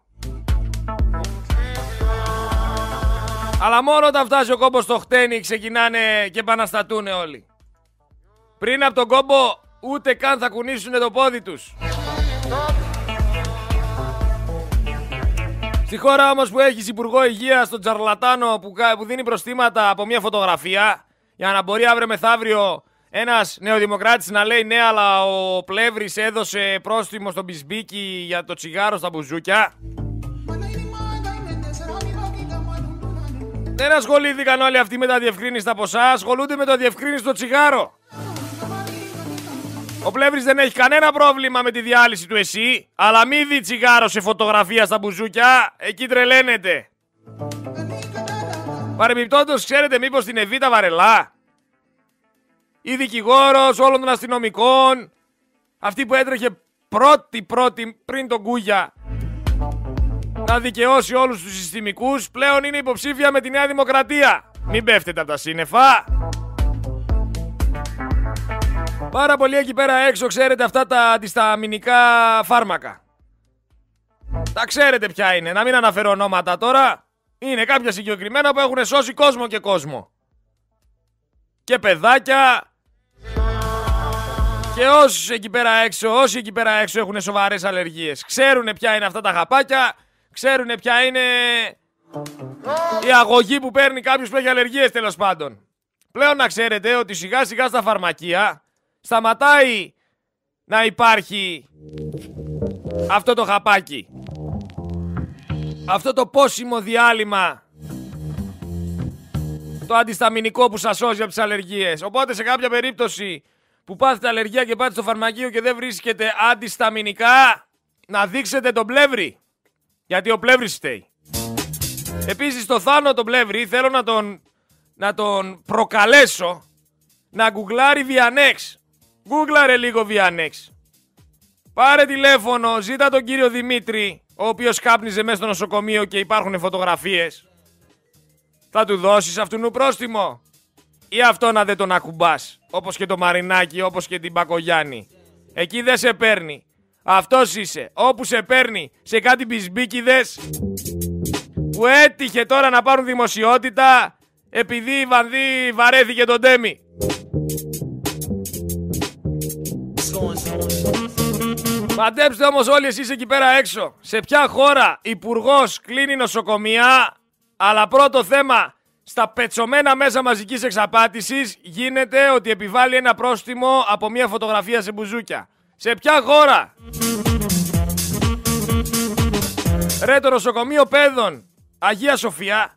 Αλλά μόνο όταν φτάσει ο κόμπος στο χτένι ξεκινάνε και επαναστατούν όλοι. Πριν από τον κόμπο ούτε καν θα κουνήσουν το πόδι τους. Στη χώρα όμως που έχεις υπουργό υγείας στον Τζαρλατάνο που, που δίνει προστήματα από μια φωτογραφία για να μπορεί αύριο μεθαύριο ένας νεοδημοκράτης να λέει ναι αλλά ο Πλεύρης έδωσε πρόστιμο στον Μπισμπίκη για το τσιγάρο στα μπουζούκια. Δεν ασχολήθηκαν όλοι αυτοί με τα διευκρίνηστα ποσά, ασχολούνται με το διευκρίνηστο τσιγάρο. Ο Πλεύρης δεν έχει κανένα πρόβλημα με τη διάλυση του εσύ, αλλά μη δει τσιγάρο σε φωτογραφία στα μπουζούκια, εκεί τρελαίνεται. Παρεμπιπτόντως, ξέρετε μήπως την Εβίτα Βαρελά, η δικηγόρος όλων των αστυνομικών, αυτή που έτρεχε πρώτη πρώτη πριν τον Κούγια να δικαιώσει όλους τους συστημικούς, πλέον είναι υποψήφια με τη Νέα Δημοκρατία. Μην πέφτετε από τα σύννεφα. Πάρα πολύ εκεί πέρα έξω ξέρετε αυτά τα αντισταμινικά φάρμακα. Τα ξέρετε ποια είναι, να μην αναφέρω ονόματα τώρα. Είναι κάποια συγκεκριμένα που έχουν σώσει κόσμο και κόσμο. Και παιδάκια. Και όσοι εκεί πέρα έξω, όσοι εκεί πέρα έξω έχουν σοβαρές αλλεργίες. Ξέρουν ποια είναι αυτά τα χαπάκια, ξέρουν ποια είναι η αγωγή που παίρνει κάποιος που έχει αλλεργίες τέλος πάντων. Πλέον να ξέρετε ότι σιγά σιγά στα φαρμακεία σταματάει να υπάρχει αυτό το χαπάκι. Αυτό το πόσιμο διάλειμμα το αντισταμινικό που σας σώζει από τις αλλεργίες. Οπότε σε κάποια περίπτωση που πάθετε αλλεργία και πάτε στο φαρμακείο και δεν βρίσκετε αντισταμινικά, να δείξετε τον πλεύρη. Γιατί ο πλεύρης φταίει. Επίσης το Θάνο τον πλεύρη θέλω να τον, να τον προκαλέσω να γκουγκλάρει Vianex. Γκούγκλαρε λίγο Vianex. Πάρε τηλέφωνο, ζήτα τον κύριο Δημήτρη, ο οποίος κάπνιζε μέσα στο νοσοκομείο και υπάρχουν φωτογραφίες. Θα του δώσεις αυτού πρόστιμο. Ή αυτό να δεν τον ακουμπάς, όπως και το Μαρινάκι, όπως και την Πακογιάννη. Εκεί δεν σε παίρνει. Αυτός είσαι. Όπου σε παίρνει σε κάτι μπισμπίκιδες που έτυχε τώρα να πάρουν δημοσιότητα επειδή η Βανδύ βαρέθηκε τον Τέμι. Μαντέψτε όμως όλοι εσείς εκεί πέρα έξω. Σε ποια χώρα υπουργός κλείνει νοσοκομεία, αλλά πρώτο θέμα στα πετσωμένα μέσα μαζικής εξαπάτησης γίνεται ότι επιβάλλει ένα πρόστιμο από μια φωτογραφία σε μπουζούκια. Σε ποια χώρα; Ρε το νοσοκομείο παιδών Αγία Σοφία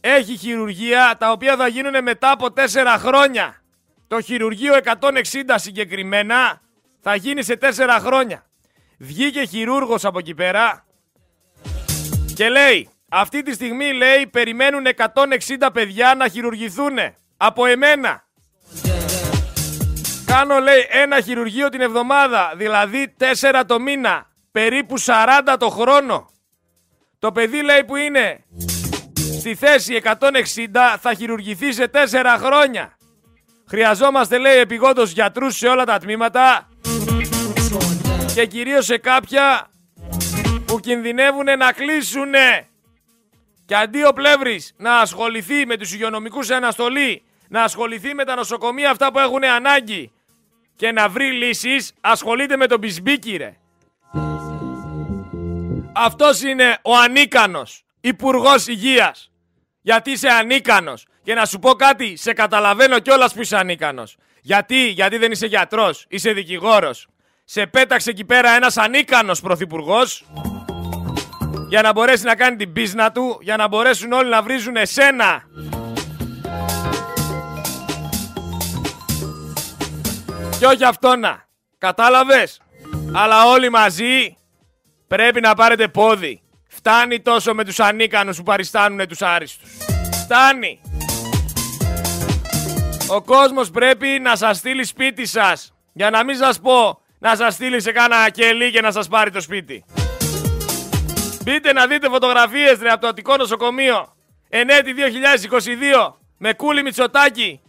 έχει χειρουργία τα οποία θα γίνουν μετά από 4 χρόνια. Το χειρουργείο 160 συγκεκριμένα θα γίνει σε 4 χρόνια. Βγήκε χειρούργος από εκεί πέρα και λέει αυτή τη στιγμή λέει περιμένουν 160 παιδιά να χειρουργηθούν από εμένα. Κάνω λέει ένα χειρουργείο την εβδομάδα, δηλαδή 4 το μήνα, περίπου 40 το χρόνο. Το παιδί λέει που είναι στη θέση 160 θα χειρουργηθεί σε 4 χρόνια. Χρειαζόμαστε λέει επιγόντως γιατρούς σε όλα τα τμήματα και κυρίως σε κάποια που κινδυνεύουν να κλείσουνε. Και αντί ο Πλεύρης να ασχοληθεί με τους υγειονομικούς σε αναστολή, να ασχοληθεί με τα νοσοκομεία αυτά που έχουν ανάγκη και να βρει λύσεις, ασχολείται με τον Μπισμπίκη ρε. Αυτός είναι ο ανίκανος υπουργός Υγείας. Γιατί είσαι ανίκανος; Και να σου πω κάτι, σε καταλαβαίνω κιόλας που είσαι ανίκανος. Γιατί, γιατί δεν είσαι γιατρός, είσαι δικηγόρος. Σε πέταξε εκεί πέρα ένας ανίκανος πρωθυπουργός για να μπορέσει να κάνει την πίσνα του, για να μπορέσουν όλοι να βρίζουν εσένα. Και όχι αυτόνα. Κατάλαβες; Αλλά όλοι μαζί πρέπει να πάρετε πόδι. Φτάνει τόσο με τους ανίκανους που παριστάνουν τους άριστους. Φτάνει. Ο κόσμος πρέπει να σας στείλει σπίτι σας. Για να μην σας πω να σας στείλει σε κάνα κελί και να σας πάρει το σπίτι. Μπείτε να δείτε φωτογραφίες ρε από το Αττικό Νοσοκομείο. Ενέτη 2022 με κούλι Μητσοτάκη.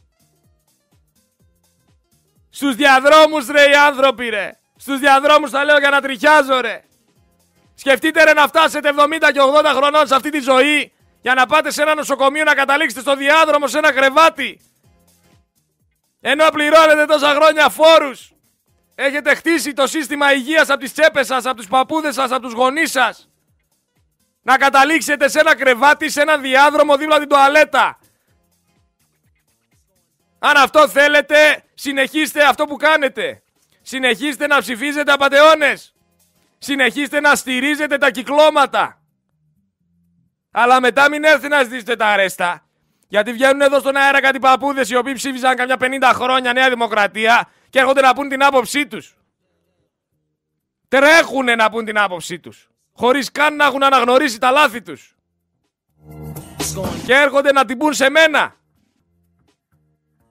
Στους διαδρόμους ρε οι άνθρωποι ρε. Στους διαδρόμους τα λέω για να τριχιάζω ρε. Σκεφτείτε ρε να φτάσετε 70 και 80 χρονών σε αυτή τη ζωή για να πάτε σε ένα νοσοκομείο να καταλήξετε στο διάδρομο σε ένα κρεβάτι. Ενώ πληρώνετε τόσα χρόνια φόρους. Έχετε χτίσει το σύστημα υγείας από τις τσέπες σας, από τους παππούδες σας, από τους γονείς σας. Να καταλήξετε σε ένα κρεβάτι, σε ένα διάδρομο δίπλα την τουαλέτα. Αν αυτό θέλετε, συνεχίστε αυτό που κάνετε. Συνεχίστε να ψηφίζετε απατεώνες. Συνεχίστε να στηρίζετε τα κυκλώματα. Αλλά μετά μην έρθει να ζητήσετε τα αρέστα. Γιατί βγαίνουν εδώ στον αέρα κάτι παππούδες οι οποίοι ψήφιζαν καμιά 50 χρόνια Νέα Δημοκρατία και έρχονται να πούν την άποψή τους. Τρέχουνε να πούν την άποψή τους. Χωρίς καν να έχουν αναγνωρίσει τα λάθη τους. Και έρχονται να την πούν σε μένα.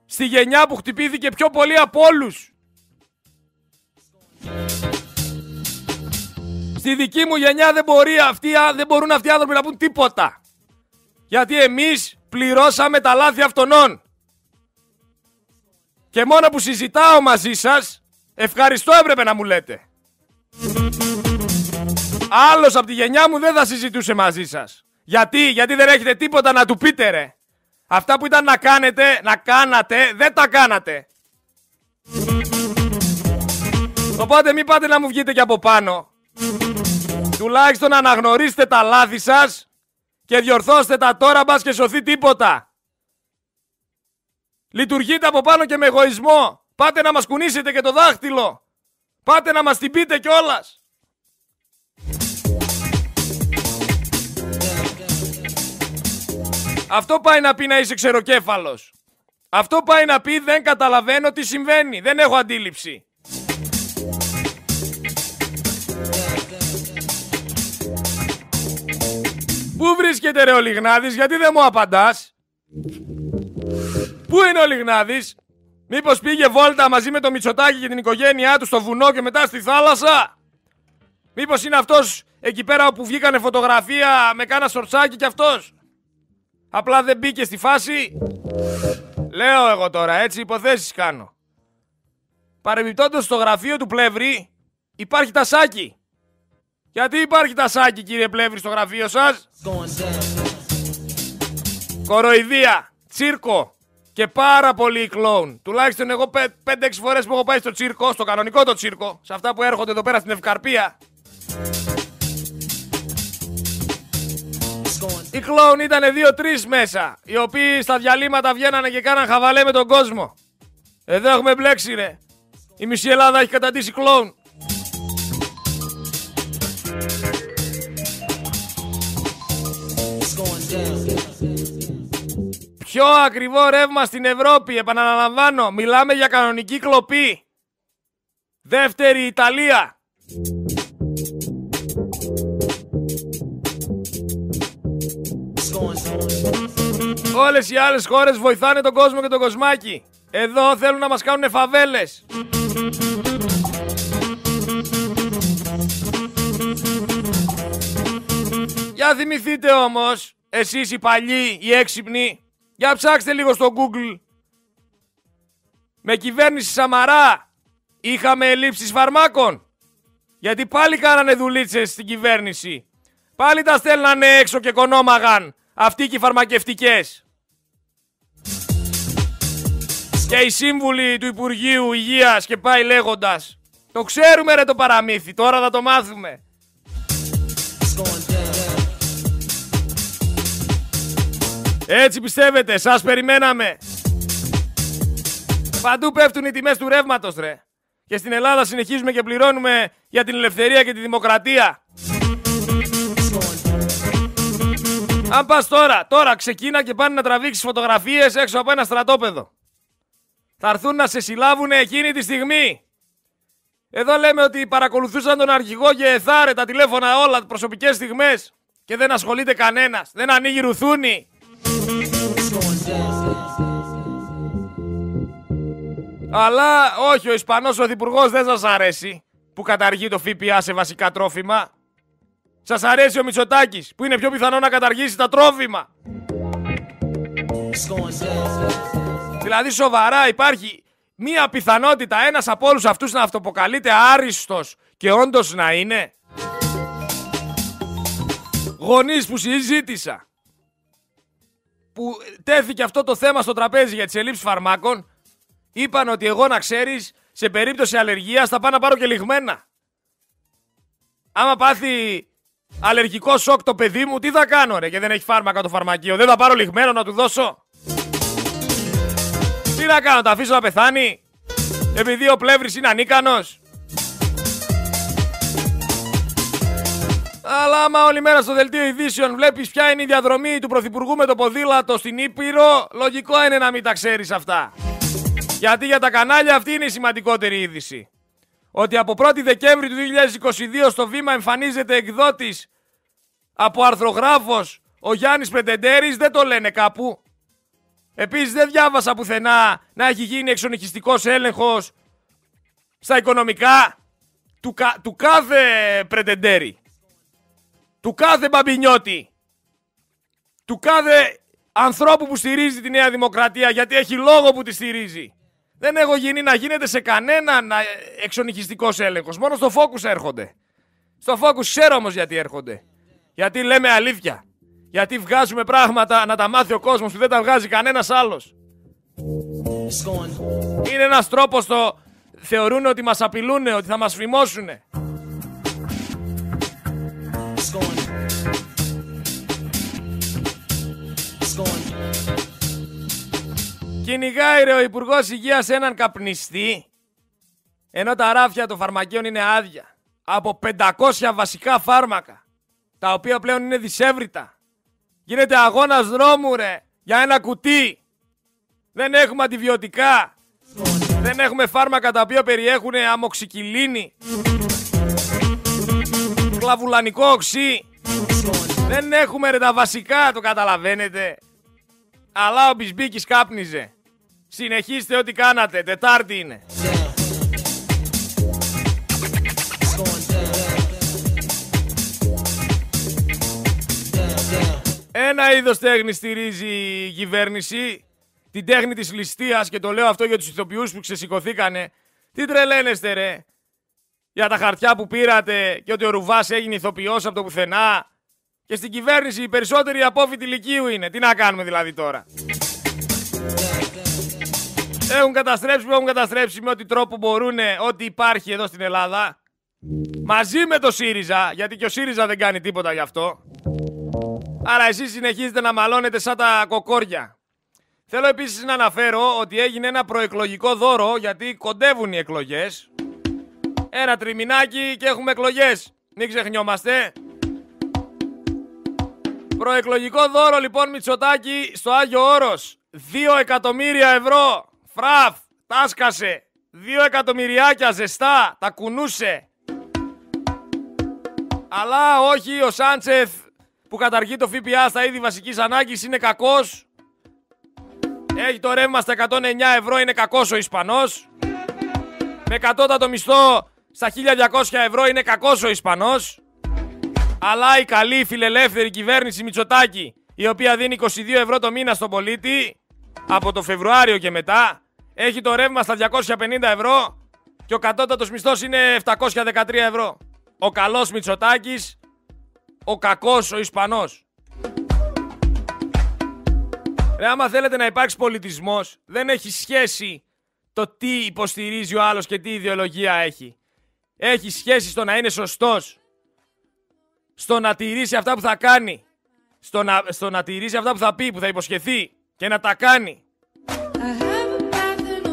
Στη γενιά που χτυπήθηκε πιο πολύ από όλους. Στη δική μου γενιά δεν, μπορεί αυτοί, δεν μπορούν αυτοί οι άνθρωποι να πούν τίποτα. Γιατί εμείς πληρώσαμε τα λάθη αυτονών. Και μόνο που συζητάω μαζί σας, ευχαριστώ έπρεπε να μου λέτε. Άλλος από τη γενιά μου δεν θα συζητούσε μαζί σας. Γιατί, γιατί δεν έχετε τίποτα να του πείτε ρε. Αυτά που ήταν να κάνετε, να κάνατε, δεν τα κάνατε. Οπότε μην πάτε να μου βγείτε και από πάνω. Τουλάχιστον αναγνωρίστε τα λάθη σας και διορθώστε τα τώρα μπας και σωθεί τίποτα. Λειτουργείτε από πάνω και με εγωισμό. Πάτε να μας κουνήσετε και το δάχτυλο. Πάτε να μας την πείτε κιόλας. Αυτό πάει να πει να είσαι ξεροκέφαλος. Αυτό πάει να πει δεν καταλαβαίνω τι συμβαίνει. Δεν έχω αντίληψη. Πού βρίσκεται ρε ο Λιγνάδης, γιατί δεν μου απαντάς; Πού είναι ο Λιγνάδης, μήπως πήγε βόλτα μαζί με το Μητσοτάκι και την οικογένειά του στο βουνό και μετά στη θάλασσα; Μήπως είναι αυτός εκεί πέρα που βγήκανε φωτογραφία με κάνα σορτσάκι κι αυτός; Απλά δεν μπήκε στη φάση. Λέω εγώ τώρα, έτσι υποθέσεις κάνω. Παρεμπιπτόντως στο γραφείο του Πλεύρη υπάρχει τασάκι. Γιατί υπάρχει τασάκι κύριε Πλεύρη στο γραφείο σας; Κοροϊδία, τσίρκο και πάρα πολύ κλόουν. Τουλάχιστον εγώ 5-6 φορές που έχω πάει στο τσίρκο, στο κανονικό το τσίρκο, σε αυτά που έρχονται εδώ πέρα στην Ευκαρπία. Κλόουν ήταν 2-3 μέσα, οι οποίοι στα διαλύματα βγαίνανε και κάναν χαβαλέ με τον κόσμο. Εδώ έχουμε μπλέξει ρε. Η μισή Ελλάδα έχει καταντήσει κλόουν. Πιο ακριβό ρεύμα στην Ευρώπη, επαναλαμβάνω, μιλάμε για κανονική κλοπή. Δεύτερη Ιταλία. Όλες οι άλλες χώρες βοηθάνε τον κόσμο και τον κοσμάκι. Εδώ θέλουν να μας κάνουν φαβέλες. Για θυμηθείτε όμως, εσείς οι παλιοί, οι έξυπνοι, για ψάξτε λίγο στο Google. Με κυβέρνηση Σαμαρά είχαμε ελλείψεις φαρμάκων. Γιατί πάλι κάνανε δουλίτσες στην κυβέρνηση. Πάλι τα στέλνανε έξω και κονόμαγαν αυτοί και οι φαρμακευτικές. Και οι σύμβουλοι του Υπουργείου Υγείας και πάει λέγοντας Το ξέρουμε ρε το παραμύθι, τώρα θα το μάθουμε. Έτσι πιστεύετε, σας περιμέναμε. Παντού πέφτουν οι τιμές του ρεύματος ρε. Και στην Ελλάδα συνεχίζουμε και πληρώνουμε για την ελευθερία και τη δημοκρατία. Αν πας τώρα, τώρα ξεκίνα και πάνε να τραβήξεις φωτογραφίες έξω από ένα στρατόπεδο. Θα έρθουν να σε συλλάβουν εκείνη τη στιγμή. Εδώ λέμε ότι παρακολουθούσαν τον αρχηγό και εθάρε τα τηλέφωνα όλα, προσωπικές στιγμές και δεν ασχολείται κανένας. Δεν ανοίγει ρουθούνη. Αλλά όχι, ο Ισπανός Πρωθυπουργός δεν σας αρέσει που καταργεί το ΦΠΑ σε βασικά τρόφιμα. Σας αρέσει ο Μητσοτάκης που είναι πιο πιθανό να καταργήσει τα τρόφιμα. Δηλαδή σοβαρά υπάρχει μία πιθανότητα ένας από όλους αυτούς να αυτοποκαλείται άριστος και όντως να είναι. Γονείς που συζήτησα που τέθηκε αυτό το θέμα στο τραπέζι για τις ελλείψεις φαρμάκων είπαν ότι εγώ να ξέρεις σε περίπτωση αλλεργίας θα πάω να πάρω και λιγμένα. Άμα πάθει αλλεργικό σοκ το παιδί μου, τι θα κάνω ρε και δεν έχει φάρμακα το φαρμακείο. Δεν θα πάρω λιγμένο να του δώσω. Τι να κάνω, τα αφήσω να πεθάνει; Επειδή ο πλεύρης είναι ανίκανος. Αλλά άμα όλη μέρα στο δελτίο ειδήσεων βλέπεις ποια είναι η διαδρομή του Πρωθυπουργού με το ποδήλατο στην Ήπειρο, λογικό είναι να μην τα ξέρεις αυτά. Γιατί για τα κανάλια αυτή είναι η σημαντικότερη είδηση. Ότι από 1η Δεκέμβρη του 2022 στο βήμα εμφανίζεται εκδότης από αρθρογράφος ο Γιάννης Πεντεντέρης, δεν το λένε κάπου. Επίσης δεν διάβασα πουθενά να έχει γίνει εξονυχιστικός έλεγχος στα οικονομικά του, του κάθε Πρεντεντέρη. Του κάθε μπαμπινιώτη. Του κάθε ανθρώπου που στηρίζει τη Νέα Δημοκρατία γιατί έχει λόγο που τη στηρίζει. Δεν έχω γίνει να γίνεται σε κανέναν εξονυχιστικός έλεγχος. Μόνο στο Focus έρχονται. Στο Focus ξέρω όμως γιατί έρχονται. Γιατί λέμε αλήθεια. Γιατί βγάζουμε πράγματα να τα μάθει ο κόσμος που δεν τα βγάζει κανένας άλλος. Είναι ένας τρόπος το θεωρούν ότι μας απειλούν, ότι θα μας φημώσουν. Κυνηγάει ρε ο Υπουργός Υγείας έναν καπνιστή, ενώ τα ράφια των φαρμακείων είναι άδεια. Από 500 βασικά φάρμακα, τα οποία πλέον είναι δισεύρυτα. Γίνεται αγώνας δρόμου ρε, για ένα κουτί. Δεν έχουμε αντιβιωτικά. Δεν έχουμε φάρμακα τα οποία περιέχουν αμοξικυλίνη. Κλαβουλανικό οξύ. Δεν έχουμε ρε τα βασικά, το καταλαβαίνετε. Αλλά ο Μπισμπίκης κάπνιζε. Συνεχίστε ό,τι κάνατε. Τετάρτη είναι. Ένα είδος τέχνη στηρίζει η κυβέρνηση. Την τέχνη της ληστείας και το λέω αυτό για τους ηθοποιούς που ξεσηκωθήκανε. Τι τρελαίνεστε ρε. Για τα χαρτιά που πήρατε και ότι ο Ρουβάς έγινε ηθοποιός από το πουθενά. Και στην κυβέρνηση οι περισσότεροι απόφοιτοι λυκείου είναι. Τι να κάνουμε δηλαδή τώρα. Έχουν καταστρέψει, έχουν καταστρέψει με ό,τι τρόπο μπορούν ό,τι υπάρχει εδώ στην Ελλάδα. Μαζί με το ΣΥΡΙΖΑ, γιατί και ο ΣΥΡΙΖΑ δεν κάνει τίποτα γι' αυτό. Άρα εσείς συνεχίζετε να μαλώνετε σαν τα κοκόρια. Θέλω επίσης να αναφέρω ότι έγινε ένα προεκλογικό δώρο γιατί κοντεύουν οι εκλογές. Ένα τριμινάκι και έχουμε εκλογές. Μην ξεχνιόμαστε. Προεκλογικό δώρο λοιπόν Μητσοτάκη στο Άγιο Όρος. 2 εκατομμύρια ευρώ. Φραφ, τάσκασε. Δύο εκατομμυριάκια ζεστά, τα κουνούσε. Αλλά όχι ο Σάντσεθ που καταργεί το ΦΠΑ στα είδη βασικής ανάγκης είναι κακός. Έχει το ρεύμα στα 109 ευρώ, είναι κακός ο Ισπανός. Με κατώτατο μισθό στα 1200 ευρώ είναι κακός ο Ισπανός. Αλλά η καλή φιλελεύθερη κυβέρνηση Μητσοτάκη, η οποία δίνει 22 ευρώ το μήνα στον πολίτη, από το Φεβρουάριο και μετά, έχει το ρεύμα στα 250 ευρώ και ο κατώτατος μισθός είναι 713 ευρώ. Ο καλός Μητσοτάκης, ο κακός ο Ισπανός. Ρε, άμα θέλετε να υπάρξει πολιτισμός, δεν έχει σχέση το τι υποστηρίζει ο άλλος και τι ιδεολογία έχει. Έχει σχέση στο να είναι σωστός. Στο να τηρήσει αυτά που θα κάνει. Στο να, στο να τηρήσει αυτά που θα πει, που θα υποσχεθεί. Και να τα κάνει.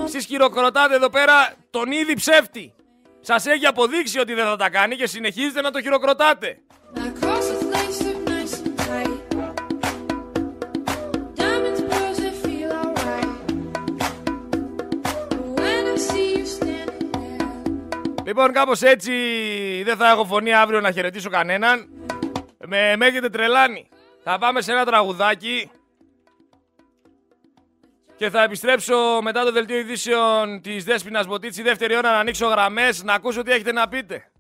Εσείς χειροκροτάτε εδώ πέρα τον ήδη ψεύτη. Σας έχει αποδείξει ότι δεν θα τα κάνει και συνεχίζετε να το χειροκροτάτε. Λοιπόν, κάπως έτσι δεν θα έχω φωνή αύριο να χαιρετήσω κανέναν. Με, με έχετε τρελάνει. Θα πάμε σε ένα τραγουδάκι. Και θα επιστρέψω μετά το δελτίο ειδήσεων της Δέσποινας Μποτίτσι, δεύτερη ώρα να ανοίξω γραμμές, να ακούσω τι έχετε να πείτε.